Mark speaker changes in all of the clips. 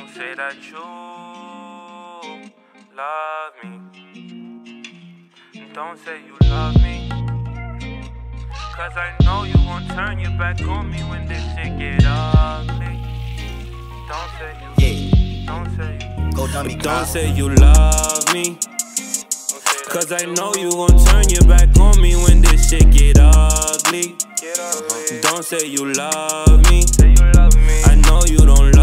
Speaker 1: Don't say that you love me. Don't say you love me. Cause I know you won't turn your back on me when this shit get ugly. Don't say you.
Speaker 2: Yeah,
Speaker 1: Don't say you.
Speaker 2: go dummy
Speaker 1: Don't say you love me. Don't say that
Speaker 3: Cause I know you won't turn your back on me when this shit get ugly. Don't say you love me.
Speaker 1: Say you love me.
Speaker 3: I know you don't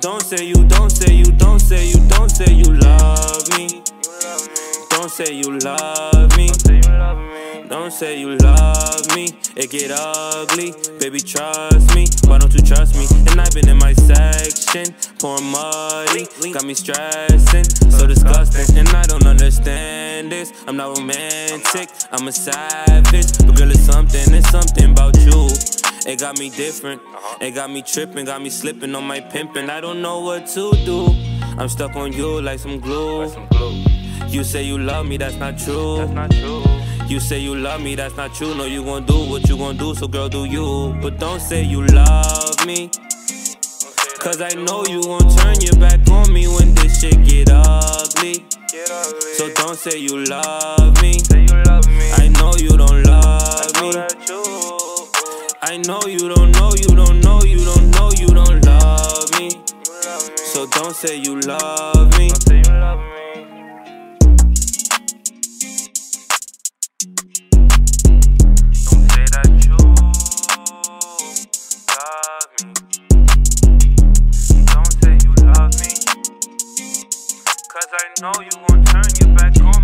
Speaker 3: don't say you, don't say you, don't say you, don't say you love me. Don't say you love me.
Speaker 1: Say you love me.
Speaker 3: Don't say you love me. It get ugly. Baby, trust me. Why don't you trust me? And I've been in my section, pouring muddy. Got me stressing, so disgusting. And I don't understand this. I'm not romantic, I'm a savage. But girl, it's something, it's something about you. It got me different. Uh-huh. It got me tripping, got me slipping on my pimping. I don't know what to do. I'm stuck on you like some glue. You say you love me, that's not true.
Speaker 1: That's not true.
Speaker 3: You say you love me, that's not true. No, you gon' do what you gon' do, so girl, do you. But don't say you love me.
Speaker 1: Don't say that
Speaker 3: Cause I know you won't turn your back on me when this shit get ugly. So don't say you love me. Know you don't
Speaker 1: know, you
Speaker 3: don't know, you don't know, you don't love me.
Speaker 1: Love me.
Speaker 3: So don't say you love me.
Speaker 1: Don't say you love me. Don't say you love me. Don't say you love me. Cause I know you won't turn your back on